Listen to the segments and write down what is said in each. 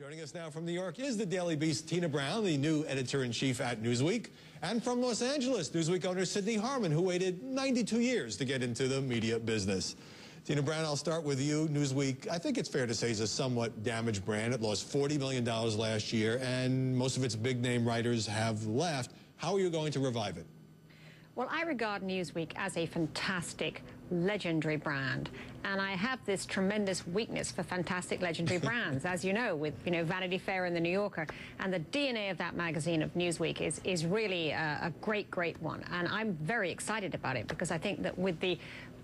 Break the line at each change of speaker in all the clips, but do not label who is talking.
Joining us now from New York is the Daily Beast, Tina Brown, the new editor-in-chief at Newsweek. And from Los Angeles, Newsweek owner Sidney Harman, who waited 92 years to get into the media business. Tina Brown, I'll start with you. Newsweek, I think it's fair to say, is a somewhat damaged brand. It lost $40 million last year, and most of its big-name writers have left. How are you going to revive it?
Well, I regard Newsweek as a fantastic, legendary brand. And I have this tremendous weakness for fantastic, legendary brands, as you know, with, you know, Vanity Fair and The New Yorker. And the DNA of that magazine of Newsweek is, is really a, a great, great one. And I'm very excited about it because I think that with the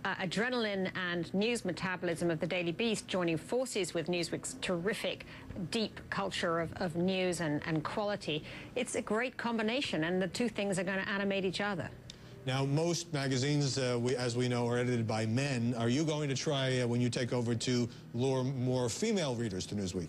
uh, adrenaline and news metabolism of the Daily Beast joining forces with Newsweek's terrific, deep culture of, of news and, and quality, it's a great combination, and the two things are going to animate each other.
Now, most magazines, uh, we, as we know, are edited by men. Are you going to try, uh, when you take over, to lure more female readers to Newsweek?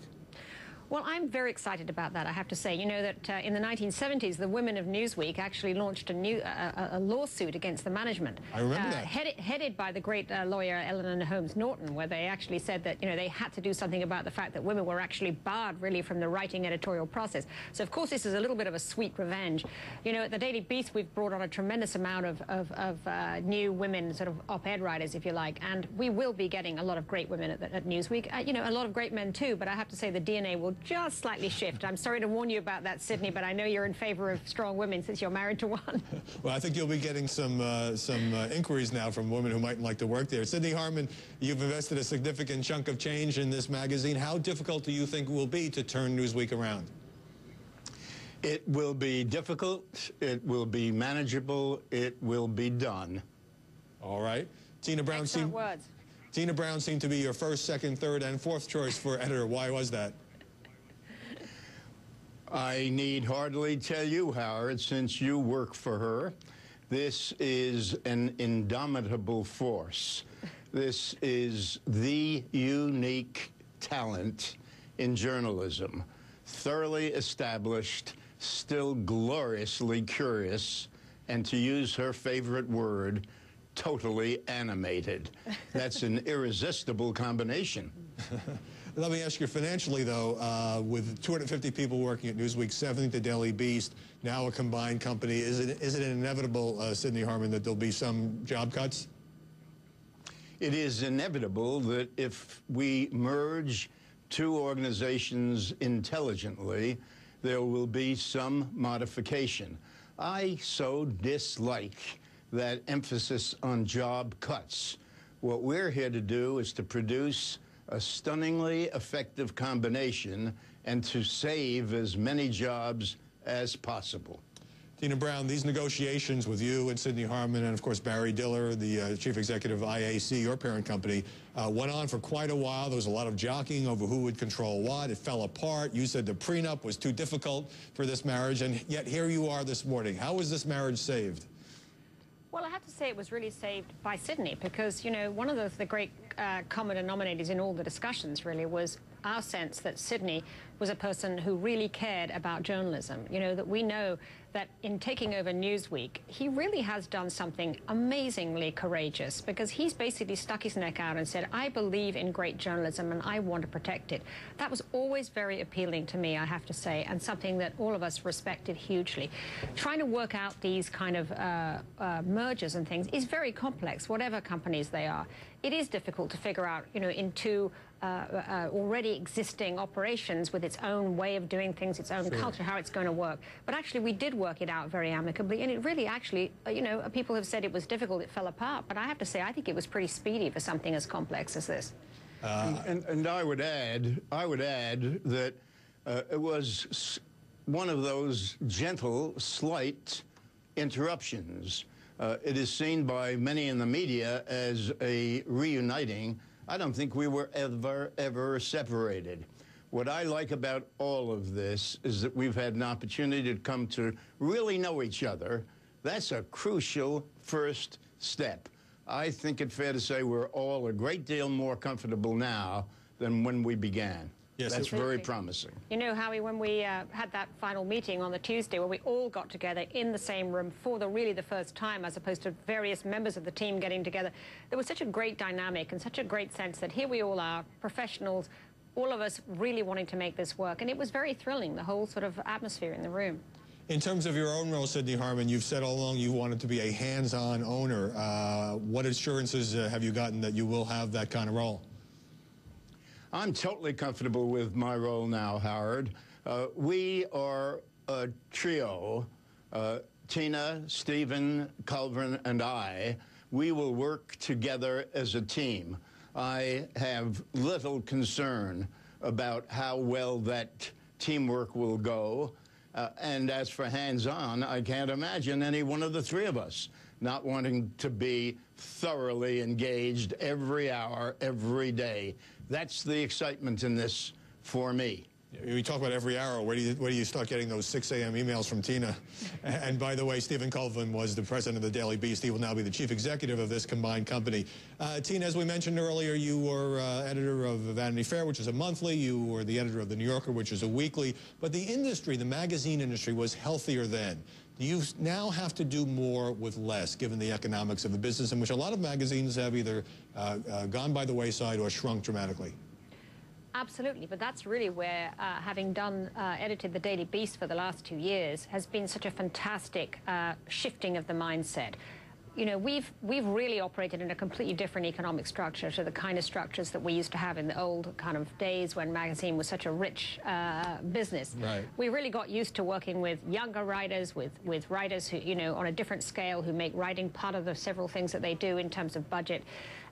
Well, I'm very excited about that, I have to say. You know that uh, in the 1970s, the women of Newsweek actually launched a, new, uh, a lawsuit against the management.
I remember uh, that.
Headed, headed, by the great uh, lawyer Eleanor Holmes Norton, where they actually said that, you know, they had to do something about the fact that women were actually barred, really, from the writing editorial process. So, of course, this is a little bit of a sweet revenge. You know, at the Daily Beast, we've brought on a tremendous amount of, of, of uh, new women, sort of op-ed writers, if you like, and we will be getting a lot of great women at, at Newsweek. Uh, you know, a lot of great men, too, but I have to say the DNA will just slightly shift. I'm sorry to warn you about that, Sidney, but I know you're in favor of strong women since you're married to one.
well, I think you'll be getting some uh, some uh, inquiries now from women who might like to work there. Sidney Harman, you've invested a significant chunk of change in this magazine. How difficult do you think it will be to turn Newsweek around?
It will be difficult. It will be manageable. It will be done.
All right. Tina Brown
seemed, words.
Tina Brown seemed to be your first, second, third, and fourth choice for editor. Why was that?
I need hardly tell you, Howard, since you work for her, this is an indomitable force. This is the unique talent in journalism. Thoroughly established, still gloriously curious, and to use her favorite word, totally animated. That's an irresistible combination.
Let me ask you financially, though, uh, with 250 people working at Newsweek, 70 at the Daily Beast, now a combined company, is it, is it inevitable, uh, Sidney Harman, that there'll be some job cuts?
It is inevitable that if we merge two organizations intelligently, there will be some modification. I so dislike that emphasis on job cuts. What we're here to do is to produce a stunningly effective combination and to save as many jobs as possible.
Tina Brown, these negotiations with you and Sidney Harman and, of course, Barry Diller, the uh, chief executive of IAC, your parent company, uh, went on for quite a while. There was a lot of jockeying over who would control what. It fell apart. You said the prenup was too difficult for this marriage, and yet here you are this morning. How was this marriage saved?
Well, I have to say it was really saved by Sidney because, you know, one of the, the great uh, common denominators in all the discussions really was our sense that Sidney was a person who really cared about journalism. You know, that we know that in taking over Newsweek, he really has done something amazingly courageous because he's basically stuck his neck out and said, I believe in great journalism and I want to protect it. That was always very appealing to me, I have to say, and something that all of us respected hugely. Trying to work out these kind of uh, uh, mergers and things is very complex, whatever companies they are. It is difficult to figure out, you know, in two uh, uh, already existing operations with its own way of doing things, its own sure. culture, how it's going to work. But actually, we did work it out very amicably, and it really actually, uh, you know, people have said it was difficult, it fell apart, but I have to say, I think it was pretty speedy for something as complex as this.
Uh, and, and, I would add, I would add that uh, it was one of those gentle, slight interruptions. Uh, it is seen by many in the media as a reuniting I don't think we were ever, ever separated. What I like about all of this is that we've had an opportunity to come to really know each other. That's a crucial first step. I think it's fair to say we're all a great deal more comfortable now than when we began. Yes, That's very promising.
You know, Howie, when we uh, had that final meeting on the Tuesday where we all got together in the same room for the really the first time as opposed to various members of the team getting together, there was such a great dynamic and such a great sense that here we all are, professionals, all of us really wanting to make this work. And it was very thrilling, the whole sort of atmosphere in the room.
In terms of your own role, Sidney Harman, you've said all along you wanted to be a hands-on owner. Uh, what assurances uh, have you gotten that you will have that kind of role?
I'm totally comfortable with my role now, Howard. Uh, we are a trio. Uh, Tina, Stephen, Colvin, and I. We will work together as a team. I have little concern about how well that teamwork will go. Uh, and as for hands-on, I can't imagine any one of the three of us not wanting to be thoroughly engaged every hour, every day. That's the excitement in this for me.
We talk about every hour. Where do you, where do you start getting those 6 a.m. emails from Tina? And by the way, Stephen Colvin was the president of the Daily Beast. He will now be the chief executive of this combined company. Uh, Tina, as we mentioned earlier, you were uh, editor of Vanity Fair, which is a monthly. You were the editor of The New Yorker, which is a weekly. But the industry, the magazine industry, was healthier then. You now have to do more with less, given the economics of the business in which a lot of magazines have either uh, uh gone by the wayside or shrunk dramatically?
Absolutely, but that's really where, uh, having done, uh, edited the Daily Beast for the last two years, has been such a fantastic uh, shifting of the mindset. You know, we've we've really operated in a completely different economic structure to the kind of structures that we used to have in the old kind of days when magazine was such a rich uh, business.
Right.
We really got used to working with younger writers, with with writers who, you know, on a different scale, who make writing part of the several things that they do in terms of budget.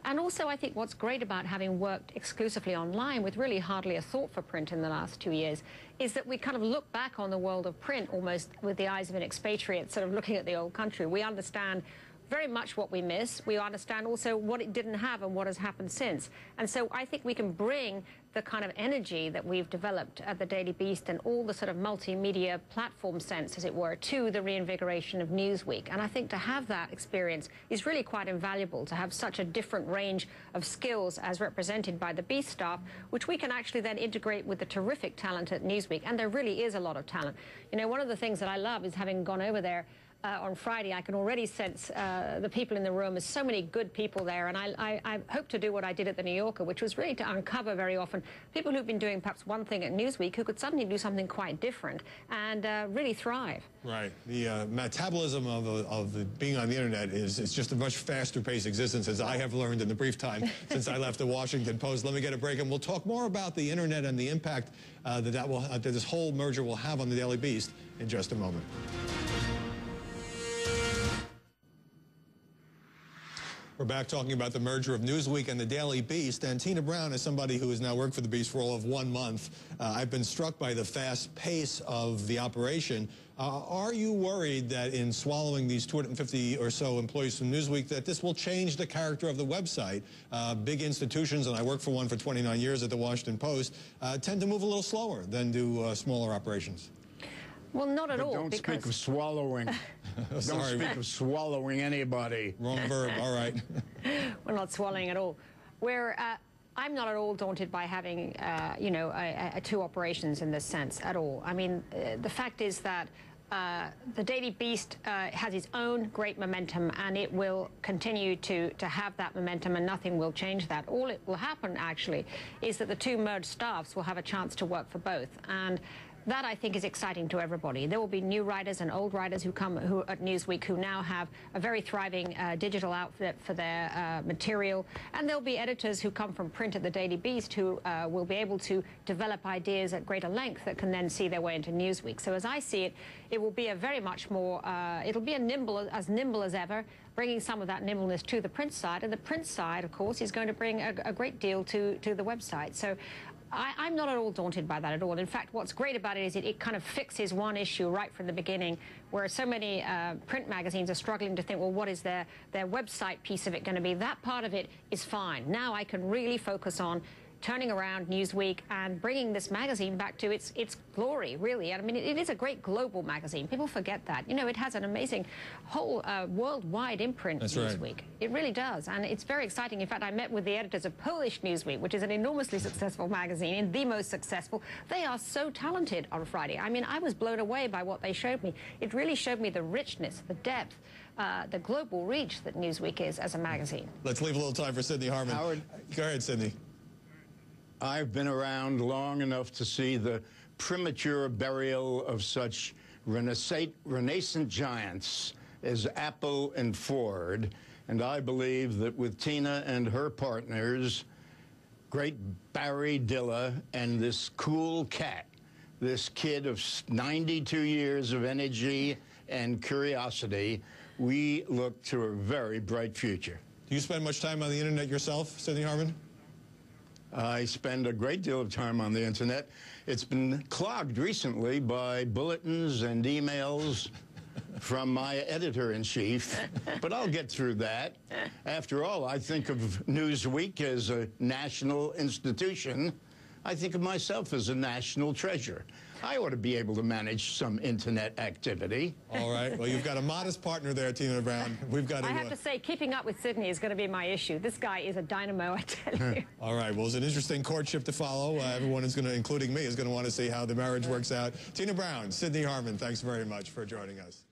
And also, I think what's great about having worked exclusively online with really hardly a thought for print in the last two years is that we kind of look back on the world of print almost with the eyes of an expatriate, sort of looking at the old country. We understand very much what we miss. We understand also what it didn't have and what has happened since. And so I think we can bring the kind of energy that we've developed at the Daily Beast and all the sort of multimedia platform sense, as it were, to the reinvigoration of Newsweek. And I think to have that experience is really quite invaluable, to have such a different range of skills as represented by the Beast staff, which we can actually then integrate with the terrific talent at Newsweek. And there really is a lot of talent. You know, one of the things that I love is having gone over there uh, on Friday, I can already sense uh, the people in the room. There's so many good people there, and I, I, I, hope to do what I did at the New Yorker, which was really to uncover very often people who've been doing perhaps one thing at Newsweek who could suddenly do something quite different and uh, really thrive.
Right. The uh, metabolism of, of being on the internet is it's just a much faster paced existence, as I have learned in the brief time since I left the Washington Post. Let me get a break, and we'll talk more about the internet and the impact uh, that, that, will, that this whole merger will have on the Daily Beast in just a moment. We're back talking about the merger of Newsweek and the Daily Beast. And Tina Brown is somebody who has now worked for the Beast for all of one month. Uh, I've been struck by the fast pace of the operation. Uh, are you worried that in swallowing these 250 or so employees from Newsweek that this will change the character of the website? Uh, big institutions, and I worked for one for 29 years at the Washington Post, uh, tend to move a little slower than do uh, smaller operations.
Well, not at
but
all.
Don't
because...
speak of swallowing. don't speak of swallowing anybody.
Wrong verb. All right.
We're not swallowing at all. We're. Uh, I'm not at all daunted by having, uh, you know, a, a two operations in this sense at all. I mean, uh, the fact is that uh, the Daily Beast uh, has its own great momentum, and it will continue to, to have that momentum, and nothing will change that. All it will happen, actually, is that the two merged staffs will have a chance to work for both. And that I think is exciting to everybody. There will be new writers and old writers who come who, at Newsweek who now have a very thriving uh, digital outfit for their uh, material, and there'll be editors who come from print at the Daily Beast who uh, will be able to develop ideas at greater length that can then see their way into Newsweek. So as I see it, it will be a very much more, uh, it'll be a nimble as nimble as ever, bringing some of that nimbleness to the print side, and the print side, of course, is going to bring a, a great deal to to the website. So I, am not at all daunted by that at all. In fact, what's great about it is it, it kind of fixes one issue right from the beginning, where so many uh, print magazines are struggling to think, well, what is their, their website piece of it going to be? That part of it is fine. Now I can really focus on turning around Newsweek and bringing this magazine back to its its glory, really. And I mean, it, it is a great global magazine. People forget that. You know, it has an amazing whole uh, worldwide imprint,
That's
Newsweek.
Right.
It really does. And it's very exciting. In fact, I met with the editors of Polish Newsweek, which is an enormously successful magazine and the most successful. They are so talented on Friday. I mean, I was blown away by what they showed me. It really showed me the richness, the depth, uh, the global reach that Newsweek is as a magazine.
Let's leave a little time for Sidney Harman.
Howard.
Go ahead, Sidney.
I've been around long enough to see the premature burial of such renaissance, renaissance giants as Apple and Ford. And I believe that with Tina and her partners, great Barry Diller, and this cool cat, this kid of 92 years of energy and curiosity, we look to a very bright future.
Do you spend much time on the internet yourself, Sidney Harman?
I spend a great deal of time on the internet. It's been clogged recently by bulletins and emails from my editor in chief, but I'll get through that. After all, I think of Newsweek as a national institution. I think of myself as a national treasure. I ought to be able to manage some internet activity.
All right. Well, you've got a modest partner there, Tina Brown. We've got to.
I have
uh,
to say, keeping up with Sidney is going to be my issue. This guy is a dynamo, I tell you.
All right. Well, it's an interesting courtship to follow. Uh, everyone is going to, including me, is going to want to see how the marriage works out. Tina Brown, Sidney Harman, thanks very much for joining us.